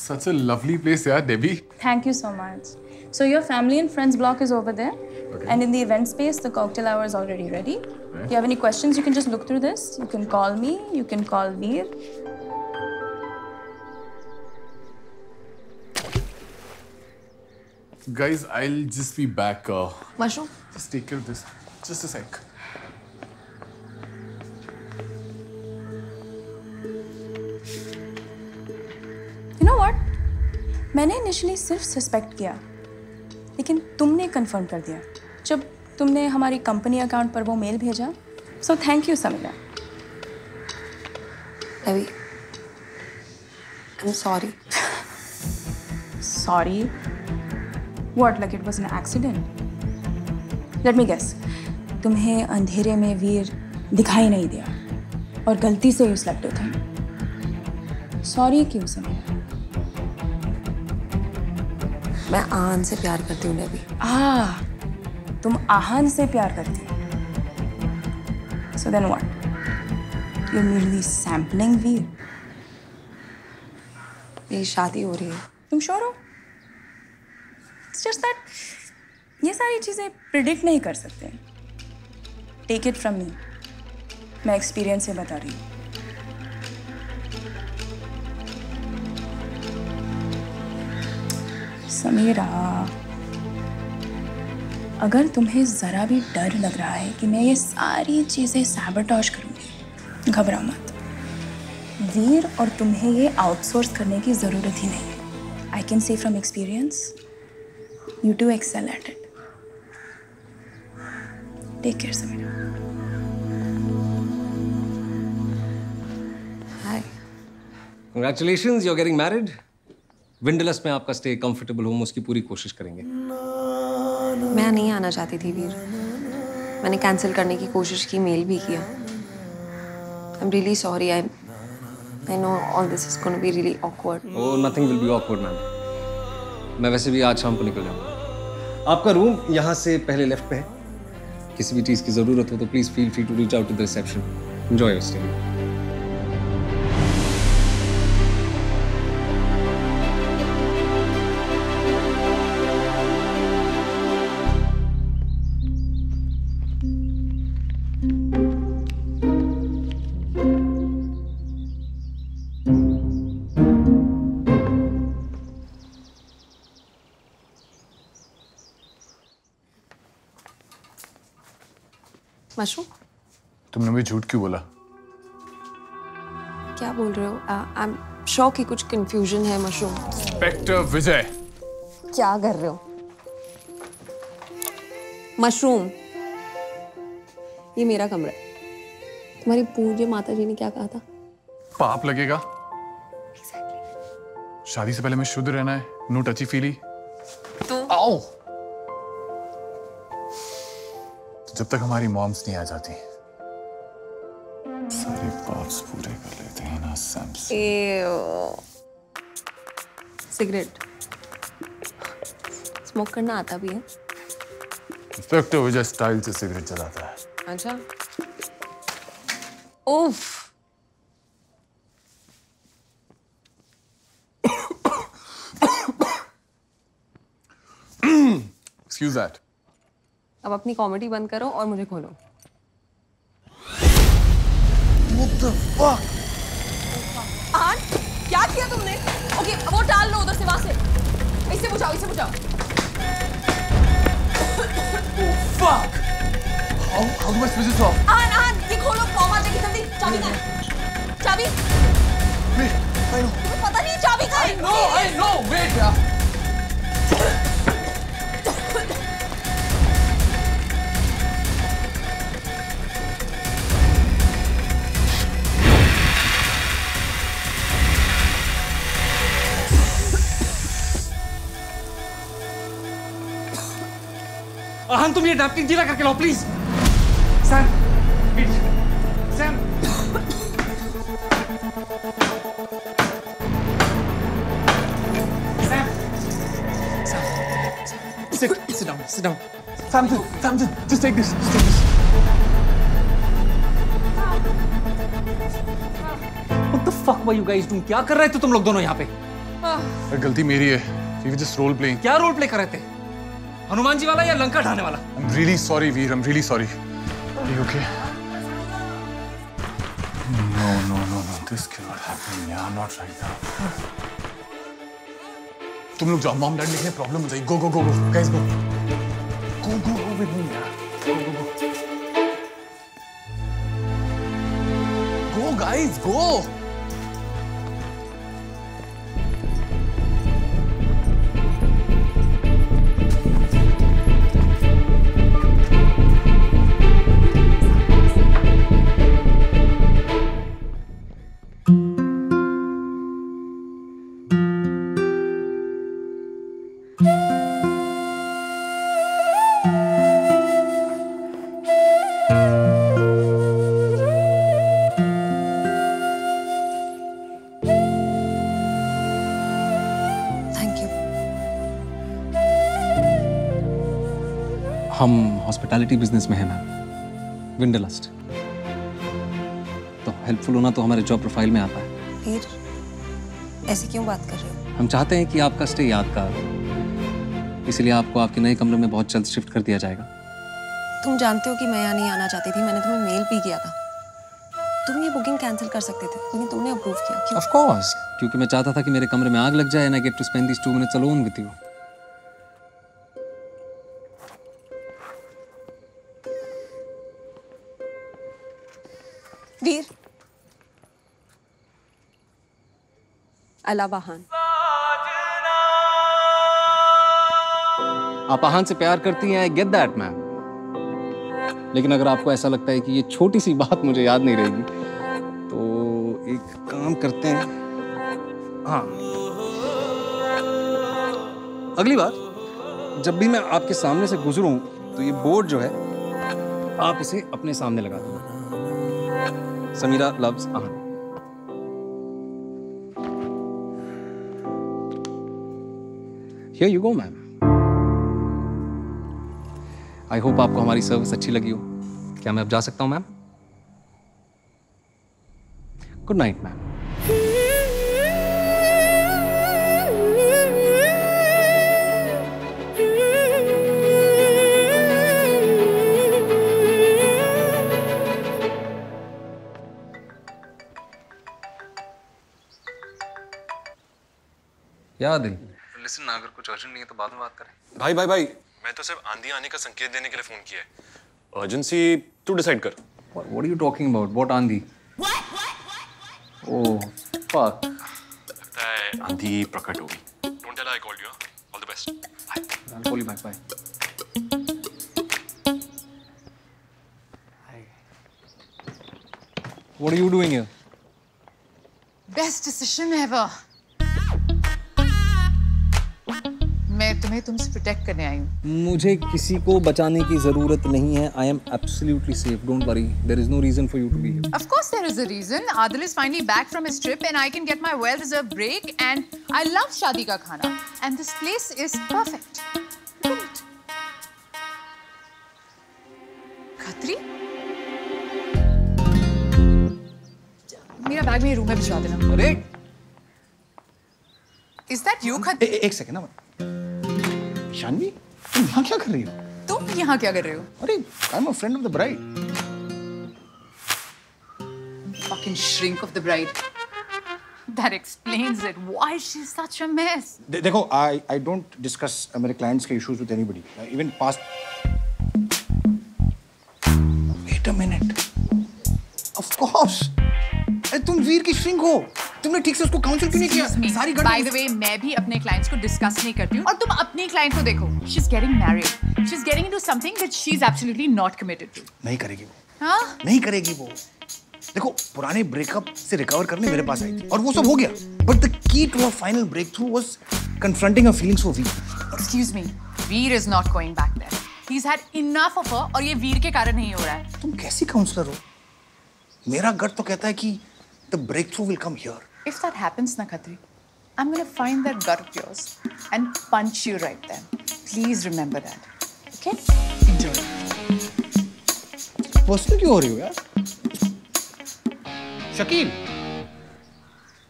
Such a lovely place, yeah, Debbie. Thank you so much. So your family and friends block is over there. Okay. And in the event space, the cocktail hour is already ready. Right. If you have any questions, you can just look through this. You can call me, you can call Veer. Guys, I'll just be back. Uh, Mushroom? Just take care of this. Just a sec. मैंने initially सिर्फ़ suspect किया लेकिन तुमने confirm कर दिया। जब तुमने हमारी कंपनी अकाउंट पर वो मेल भेजा so thank you Sameera Ravi I am sorry sorry what like it was an accident let me guess तुम्हें अंधेरे में वीर दिखाई नहीं दिया और गलती से यूज़ लगते थे सॉरी क्यों समीरा मैं आन से प्यार करती हूँ रवि आ तुम आहन से प्यार करती हो। So then what you merely sampling Veer मेरी शादी हो रही है। तुम श्योर हो? इट्स जस्ट दैट ये सारी चीज़ें प्रिडिक्ट नहीं कर सकते। टेक इट फ्रॉम मी मैं एक्सपीरियंस से बता रही हूँ। समीरा, अगर तुम्हें ज़रा भी डर लग रहा है कि मैं ये सारी चीज़ें सैबटॉश करूँगी, घबराओ मत। वीर और तुम्हें ये आउटसोर्स करने की ज़रूरत ही नहीं। I can say from experience you two excel at it take care Sameera. You are getting married Windlass में आपका स्टे कंफर्टेबल हो हम उसकी पूरी कोशिश करेंगे। मैं नहीं आना चाहती थी वीर। मैंने कैंसिल करने की कोशिश की मेल भी किया। I am really sorry I I know all this is gonna be really awkward oh nothing will be awkward ma'am मैं वैसे भी आज शाम को निकल जाऊँगा। आपका रूम यहाँ से पहले लेफ़्ट पे है। किसी भी चीज़ की ज़रूरत हो तो please feel free to reach out to the reception enjoy your stay mushroom? तुमने मुझे झूठ क्यों बोला? क्या बोल रहे हो? आई एम श्योर कि कुछ कंफ्यूजन है मशरूम। इंस्पेक्टर विजय क्या कर रहे हो? मशरूम। ये मेरा कमरा है। तुम्हारी पूज्य माता जी ने क्या कहा था? पाप लगेगा। Exactly. शादी से पहले मैं शुद्ध रहना है। नो टची फीली तो? आओ। जब तक हमारी मॉम्स नहीं आ जाती। सारे पाप्स पूरे कर लेते हैं ना सैम्स सिगरेट स्मोक करना आता भी है। इंस्पेक्टर विजय स्टाइल से सिगरेट जलाता है। अच्छा। उफ एक्सक्यूज दैट अब अपनी कॉमेडी बंद करो और मुझे खोलो। आन क्या किया तुमने? ओके वो डाल लो उधर से वहाँ से। इसे बुझाओ इसे बुझाओ Fuck! How, how do I switch this off? आन आन ये खोलो फॉर्म आ जाएगी जल्दी। चाबी कहाँ चाबी। Wait, I know. तुम्हें पता नहीं चाबी कहाँ है No, I know. Wait, आहन तुम ये नैपकिन गीला करके लाओ please Sam Sam Sit, sit down, sit down. Samson, Samson, just take this. Just take this. What the fuck were you guys doing? क्या कर रहे थे तुम लोग दोनों यहाँ पे गलती मेरी है we were just role playing क्या रोल प्ले कर रहे थे हनुमान जी वाला या लंका ढाने वाला? I am really sorry Veer I am really sorry you okay no no no no this can not happen यार नॉट राइट नाउ तुम लोग जाओ मॉम डैड लिखने प्रॉब्लम हो। जाएगी गो गो गो go guys go go go go with me यार. गो गो गो go guys go हम hospitality business में हैं मैम विंडलस्ट तो हेल्पफुल होना तो हमारे जॉब प्रोफ़ाइल में आता है. वीर ऐसे क्यों बात कर रहे हो? हम चाहते हैं कि आपका स्टे यादगार हो. इसलिए आपको आपके नए कमरे में बहुत जल्द शिफ्ट कर दिया जाएगा. तुम जानते हो कि मैं यहाँ नहीं आना चाहती थी मैंने तुम्हें मेल भी किया था. तुम ये बुकिंग कैंसिल कर सकते थे लेकिन तुमने अप्रूव किया क्यों? ऑफ़ कोर्स क्योंकि मैं चाहता था कि मेरे कमरे में आग लग जाए and I get to spend this two minutes alone with you Veer. अलावाहान आप आहान से प्यार करती हैं, आई गेट दैट, मैम। लेकिन अगर आपको ऐसा लगता है कि ये छोटी सी बात मुझे याद नहीं रहेगी तो एक काम करते हैं। हाँ। अगली बार, जब भी मैं आपके सामने से गुजरूं तो ये बोर्ड जो है, आप इसे अपने सामने लगा देना Sameera loves Ahan. Here you go, ma'am. I hope आपको हमारी सर्विस अच्छी लगी हो क्या मैं अब जा सकता हूँ मैम गुड नाइट मैम याद है लिसन ना अगर कुछ अर्जेंट नहीं है तो बाद में बात करें भाई भाई भाई मैं तो सिर्फ़ आंधी आने का संकेत देने के लिए फ़ोन किया है अर्जेंसी तू डिसाइड कर What, what are you talking about? What Andy? Oh, fuck. लगता है आंधी प्रकट होगी don't tell I called you all the best I'll call you back. Bye. What are you doing here? Best decision ever मैं तुमसे protect करने आई हूँ। मुझे किसी को बचाने की ज़रूरत नहीं है। I am absolutely safe don't worry there is no reason for you to be here of course there is a reason Adil is finally back from his trip and I can get my well deserve break and I love शादी का खाना and this place is perfect Khatri मेरा bag में room में भिजवा देना। अरे! Is that you Khatri एक सेकंड ना। शानवी तुम यहाँ क्या कर रही हो? तुम यहाँ क्या कर रहे हो? अरे I am a friend of the bride fucking shrink of the bride. That explains it. Why she's such a mess. दे- देखो आई आई डोंट डिस्कस मेरे क्लाइंट्स के issues with anybody even past wait a minute of course अरे तुम वीर की shrink हो। तुमने ठीक से उसको काउंसिल क्यों नहीं किया? सारी बाय द वे मैं भी अपने क्लाइंट्स को डिस्कस नहीं करती हूँ। और तुम अपने क्लाइंट को देखो। She is getting married she is getting into something that she is absolutely not committed to नहीं करेगी वो। हाँ? नहीं करेगी वो। देखो पुराने ब्रेकअप से रिकवर करने मेरे पास आई थी और वो सब हो गया। But the key to a final breakthrough was confronting her feelings for Veer excuse me Veer is not going back there he has had enough of her और ये वीर के कारण नहीं हो रहा है। तुम कैसी काउंसलर हो? मेरा गट तो कहता है कि the breakthrough will come here If that happens, Nakatri, I'm gonna find that gut of yours and punch you right there. Please remember that. Okay? Enjoy. Personal क्यों हो रही हो यार Shakil.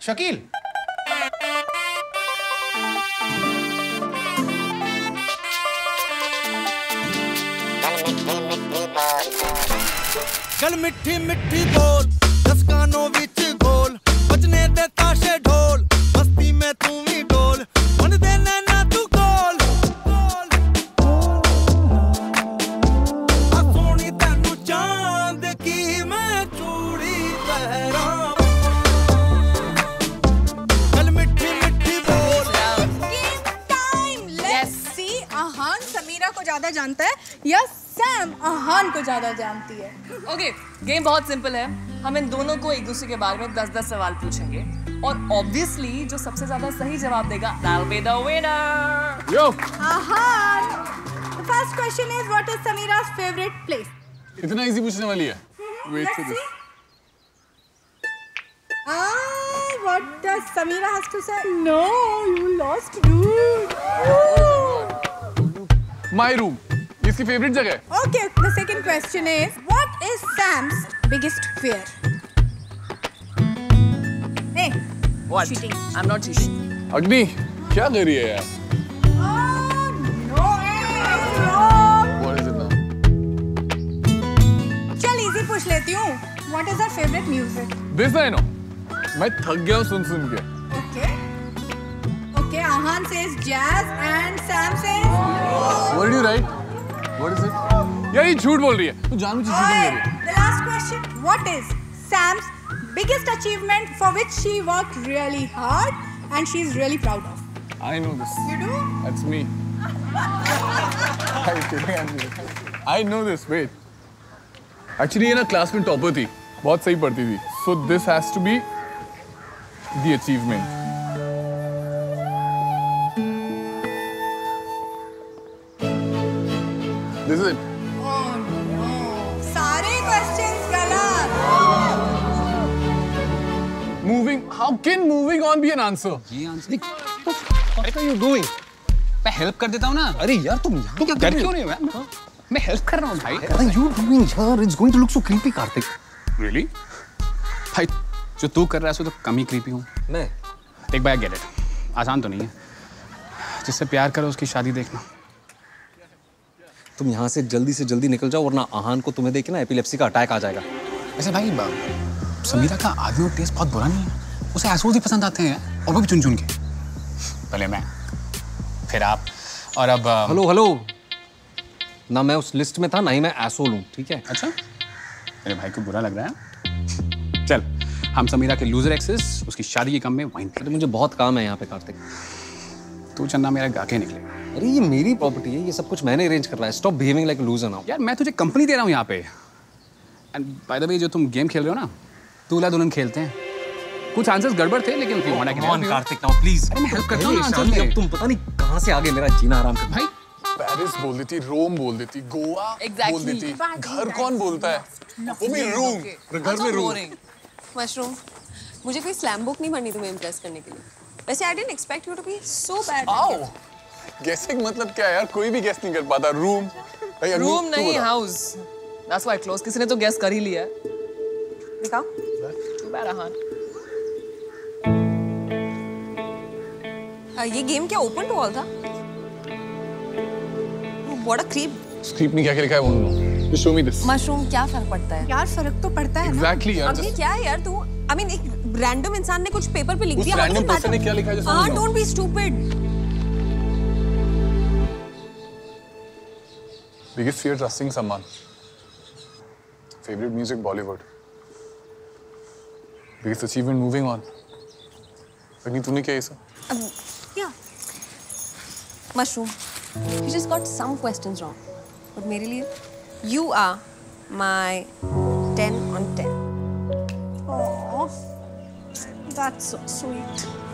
Shakil. गेम बहुत सिंपल है। हम इन दोनों को एक दूसरे के बारे में दस दस सवाल पूछेंगे। और ऑब्वियसली जो सबसे ज़्यादा सही जवाब देगा इतना इजी पूछने वाली है। Wait for this ah what does Sameera has to say no you lost do my room इसकी फेवरेट जगह है Okay, the second question is what is Sam's biggest fear? Hey, what cheating. I'm not cheating अग्नि क्या कर रही है यार Oh, no, it's wrong. What is it now? चल easy पूछ लेती हूँ. What is her favorite music? This I know. मैं थक गया हूँ सुन सुन के Okay. Okay, Ahan says jazz and Sam says. What did you What is it? यार ये झूठ बोल रही है तू जानबूझ के चीटिंग कर रही है The last question. What is Sam's biggest achievement for which she worked really hard and she's really proud of? I know this. You do? That's me. I'm kidding, I'm kidding. I know this. Wait. Actually, ये ना class में topper थी बहुत सही पढ़ती थी So this has to be the achievement. This is it. Oh सारे questions गलत. Moving. How can moving on be an answer? ये answer What are you doing? मैं हेल्प कर देता हूँ ना अरे यार तुम यहाँ क्या डर क्यों नहीं मैं, मैं हेल्प कर रहा हूँ भाई What are you doing here? It's going to look so creepy, Kartik. Really भाई जो तू कर रहा है उससे तो कम ही क्रीपी हूँ मैं एक बार गेट इट आसान तो नहीं है जिससे प्यार करो उसकी शादी देखना तुम यहाँ से जल्दी से जल्दी निकल जाओ वरना आहान को तुम्हें देखे ना एपिलेप्सी का अटैक आ जाएगा। वैसे भाई समीरा का आदमी और टेस्ट बहुत बुरा नहीं है। उसे एसोज ही पसंद आते हैं और वो भी चुन चुन के। पहले मैं फिर आप और अब हेलो हेलो ना मैं उस लिस्ट में था ना ही मैं एसोल हूँ ठीक है? अच्छा। मेरे भाई को बुरा लग रहा है। चल हम समीरा के लूजर एक्सेस उसकी शादी के कम में वाइन अरे मुझे बहुत काम है यहाँ पे कार्तिक। तू चन्ना मेरा गा के निकलेगा अरे ये मेरी प्रॉपर्टी है ये सब कुछ मैंने अरेंज कर रहा है stop behaving like loser now यार मैं तुझे कंपनी दे रहा हूँ यहाँ पे। एंड बाय द वे जो तुम गेम खेल रहे हो ना दूल्हा दुल्हन खेलते हैं। कुछ आंसर्स गड़बड़ थे लेकिन you wanna get Kartik now please अरे मैं हेल्प करता हूँ ना आंसर में अब तुम पता नहीं कहाँ से आगे मेरा जीना आराम कर भाई। पेरिस बोल देती रोम बोल देती गोवा Exactly. बोल देती घर कौन बोलता है? वो भी रूम घर में रूम मशरूम मुझे कोई स्लैम बुक नहीं पढ़नी तुम्हें इम्प्रेस करने के लिए। वैसे I didn't expect you to be so bad आओ गेसिंग मतलब क्या है यार? कोई भी गेस नहीं कर पाता। रूम भाई अग्नि, रूम नहीं हाउस दैट्स व्हाई क्लोज किसी ने तो गेस कर ही लिया। है दिखाओ टू बैड अ, ये गेम क्या ओपन टू ऑल था? व्हाट अ क्रीप स्क्रिप्ट में क्या क्या लिखा है वो? No show me this mushroom क्या फ़र्क पड़ता है? यार फ़र्क तो पड़ता है ना। एग्जैक्टली यार अभी just क्या है यार तू? आई मीन एक रैंडम इंसान ने कुछ पेपर पे लिख दिया रैंडम ने क्या लिखा है don't be stupid biggest fear trusting someone favourite music Bollywood biggest achievement moving on Agni तूने क्या ये या mushroom you just got some questions wrong but मेरे लिए you are my 10 on 10 that's so sweet.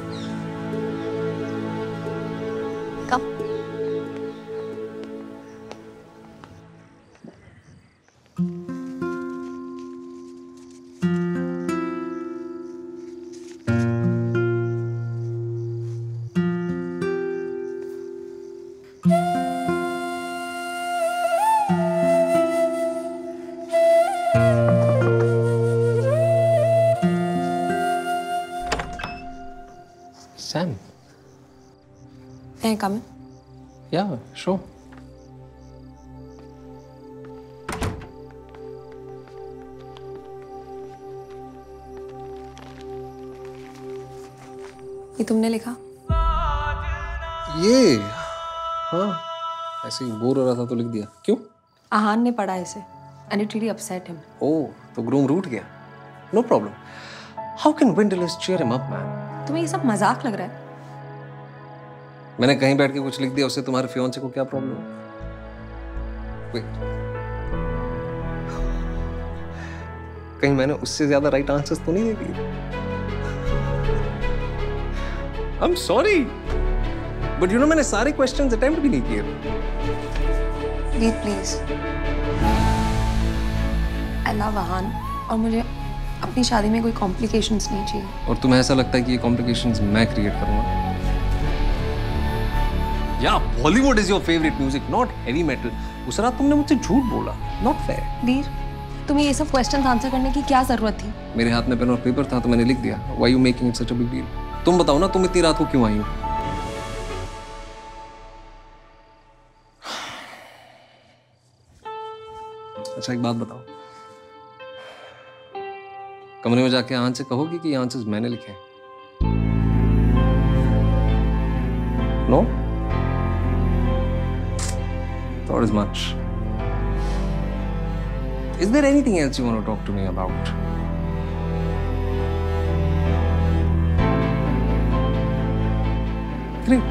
come in? Yeah, sure. ये तुमने लिखा? ये? हाँ ऐसे ही बोर हो रहा था तो लिख दिया। क्यों? आहान ने पढ़ा इसे and it really upset him ओ तो ग्रूम रूट गया। No problem how can विंडल cheer him up man तुम्हें ये सब मज़ाक लग रहा है। मैंने कहीं बैठ के कुछ लिख दिया उससे तुम्हारे फियांसे को क्या प्रॉब्लम कहीं मैंने उससे ज़्यादा राइट आंसर्स तो नहीं दे दिए? I am sorry but you know मैंने सारे क्वेश्चंस अटेम्प्ट भी नहीं किए। प्लीज़ आई लव आहान और मुझे अपनी शादी में कोई कॉम्प्लिकेशंस नहीं चाहिए। और तुम्हें ऐसा लगता है कि ये कॉम्प्लिकेशंस मैं क्रिएट करूँगा? या Bollywood is your favourite music not heavy metal उस रात तुमने मुझसे झूठ बोला. नॉट फेयर वीर तुम्हें ये सब क्वेश्चंस आंसर करने की क्या ज़रूरत थी? मेरे हाथ में पेन और पेपर था तो मैंने लिख दिया. Why you making it such a big deal तुम बताओ ना तुम इतनी रात को क्यों आई हो? अच्छा एक बात बताओ. कमरे में जाके आँच से कहोगी कि ये आंसर्स मैंने लिखे हैं? No thought as much. Is there anything else you want to talk to me about? Great.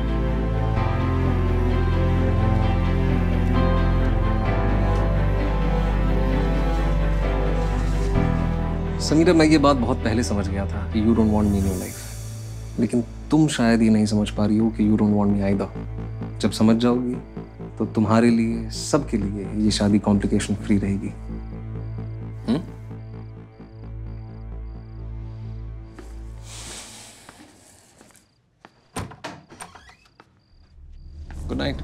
Samira मैं ये बात बहुत पहले समझ गया था कि you don't want me in your life लेकिन तुम शायद ये नहीं समझ पा रही हो कि you don't want me either जब समझ जाओगी तो तुम्हारे लिए सबके लिए ये शादी कॉम्प्लिकेशन फ्री रहेगी। Good night